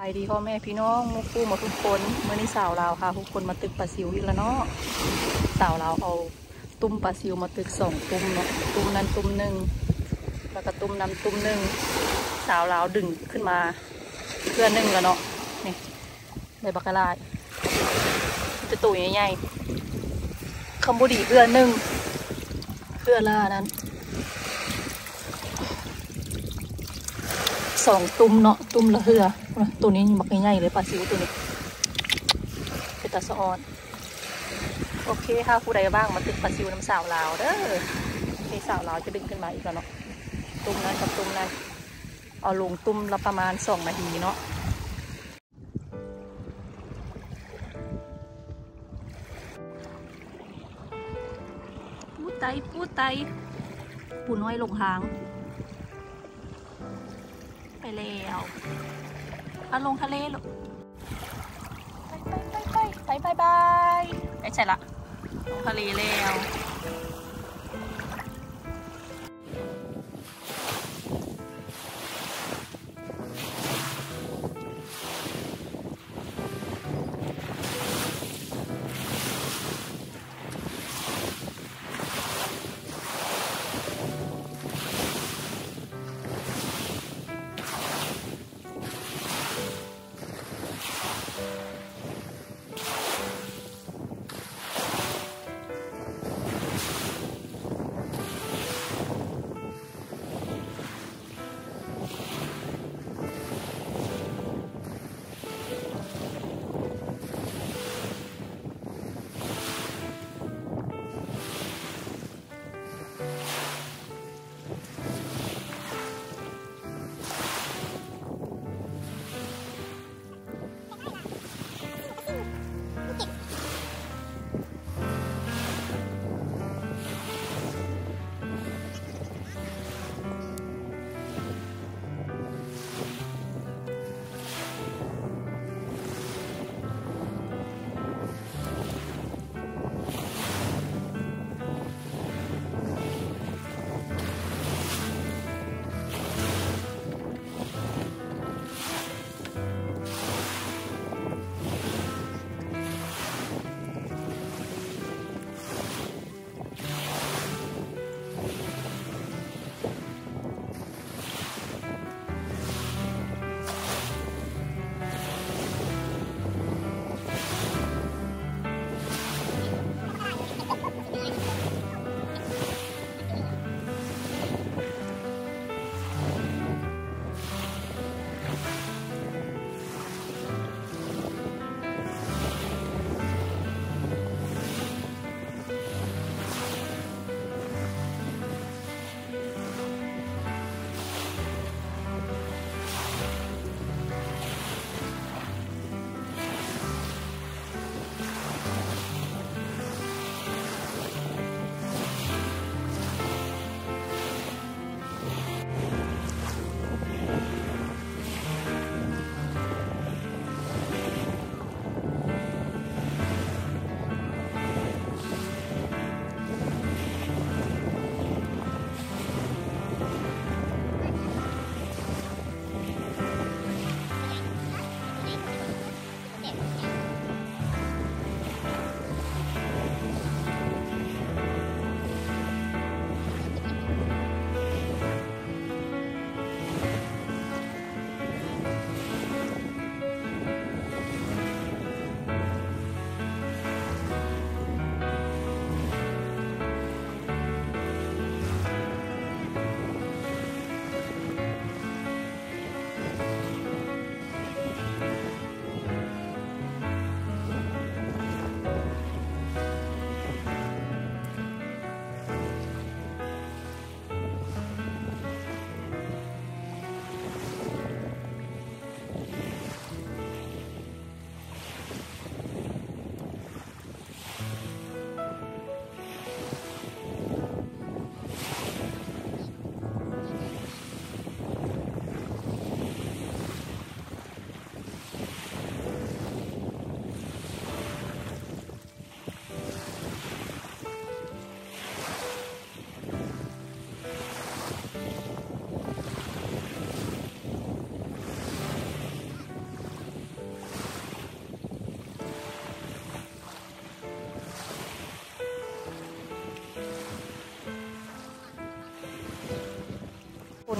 ไปดีพ่อแม่พี่น้องมุกปูหมดทุกคนเมื่อนี้สาวลาวค่ะทุกคนมาตึกปลาซิวอีกแล้วเนาะสาวลาวเอาตุ้มปลาซิวมาตึกสองตุ้มเนาะตุ้มนั้นตุ้มหนึ่งแล้วก็ตุ้มนั้นตุ้มหนึ่งสาวลาวดึงขึ้นมาเพื่อหนึ่งแล้วเนาะนี่ได้บักกะลายจะตัวใหญ่ๆคำบุดีเพื่อหนึ่งเพื่อล่านั้น สองตุ้มเนาะตุ้มละเหือตัวนี้มักง่ายๆเลยปลาซิวตัวนี้เป็นตาสะออนโอเคค่ะผู้ใดบ้างมาตึกปลาซิวน้ำสาวลาวเด้อนี่สาวลาวจะดึงขึ้นมาอีกแล้วเนาะตุ้มนั้นกับตุ้มนั้นเอาลงตุ้มละประมาณสองนาทีเนาะปูไตปูไตปูน้อยลงหาง แล้วมาลงทะเลลูกไปไปไปไปไปไปไปใช่ละลงทะเลแล้ว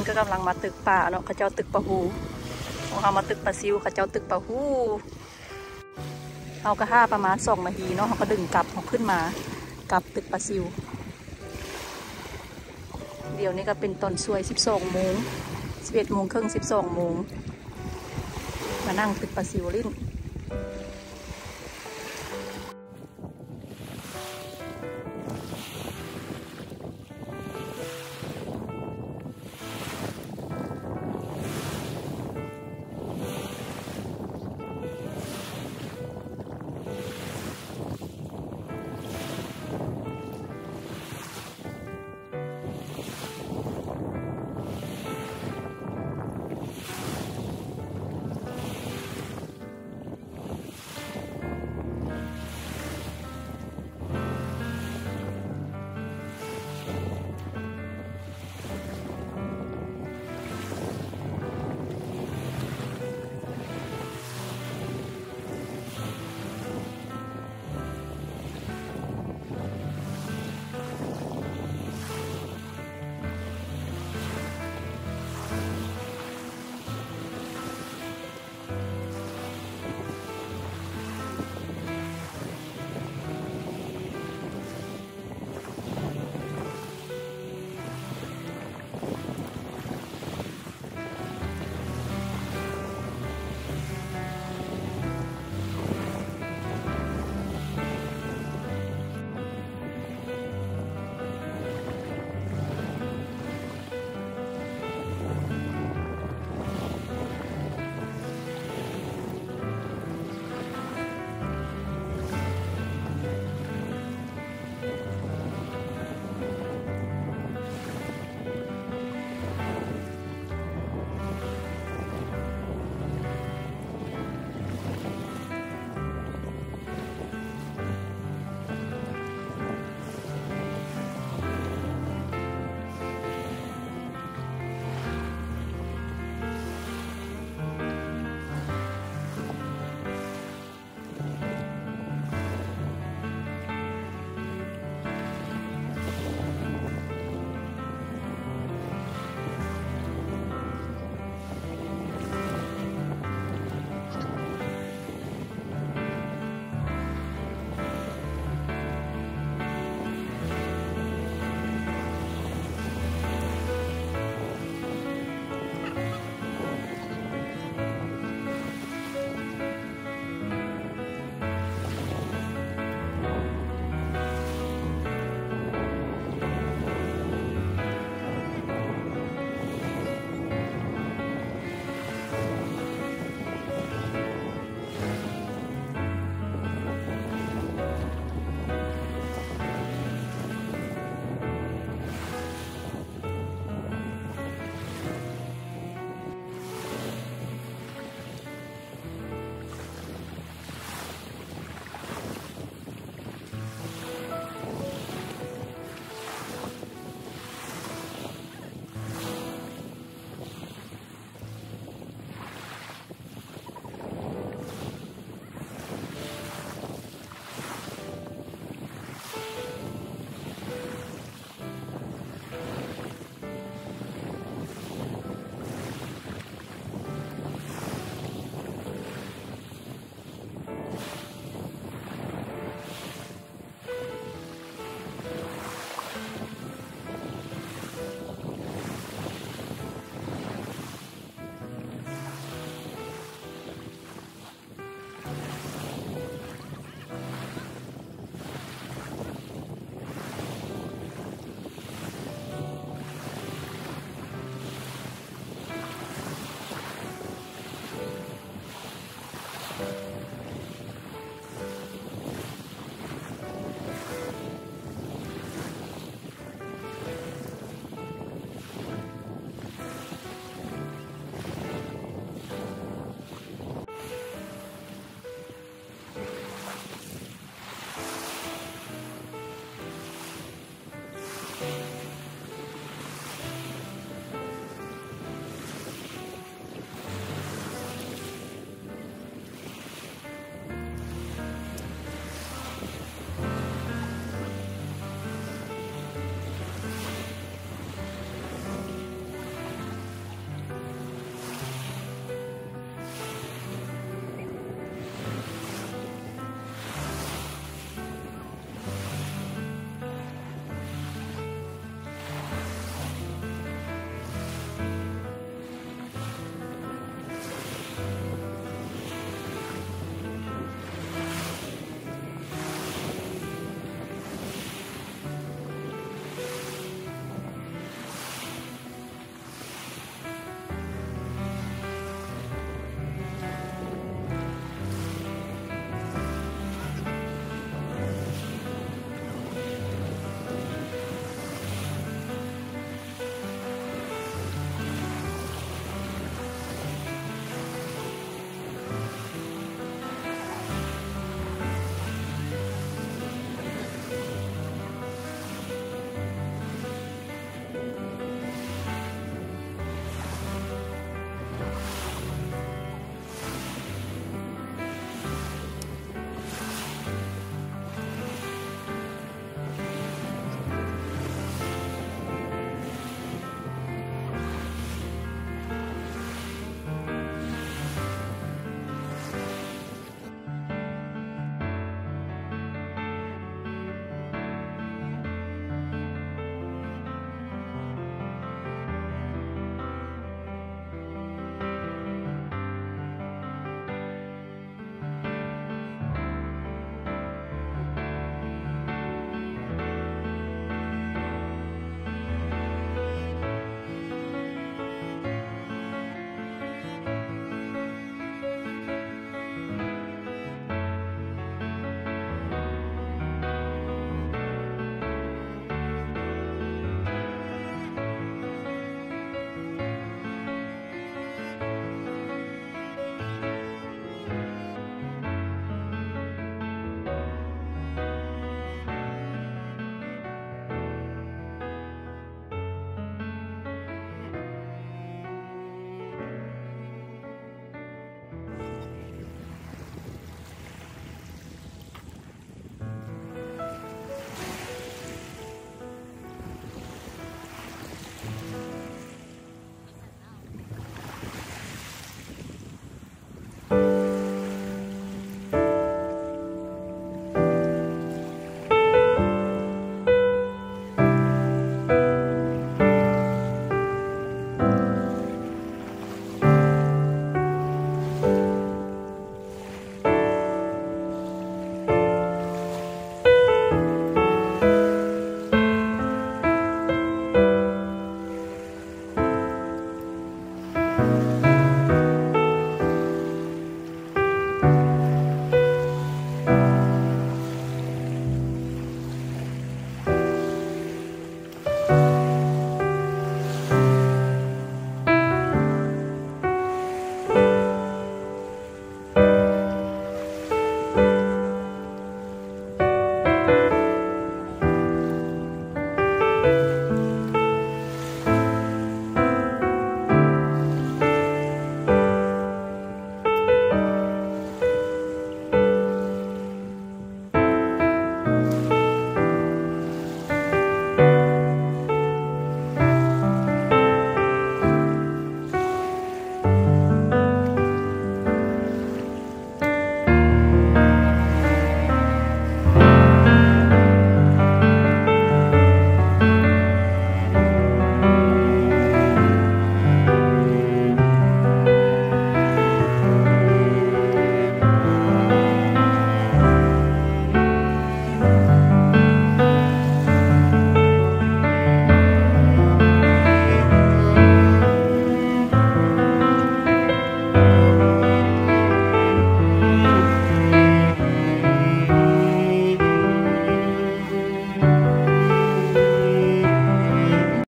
ก็กำลังมาตึกป่าเนาะเขาเจ้าตึกปลาหูของเขามาตึกปลาซิวเขาเจ้าตึกปลาหูเอากระห้าประมาณสองนาทีเนาะเขาก็ดึงกลับเขาขึ้นมากลับตึกปลาซิว เดี๋ยวนี้ก็เป็นตอนสวย12โมง11โมงครึ่ง12โมงมานั่งตึกปลาซิวลิ้น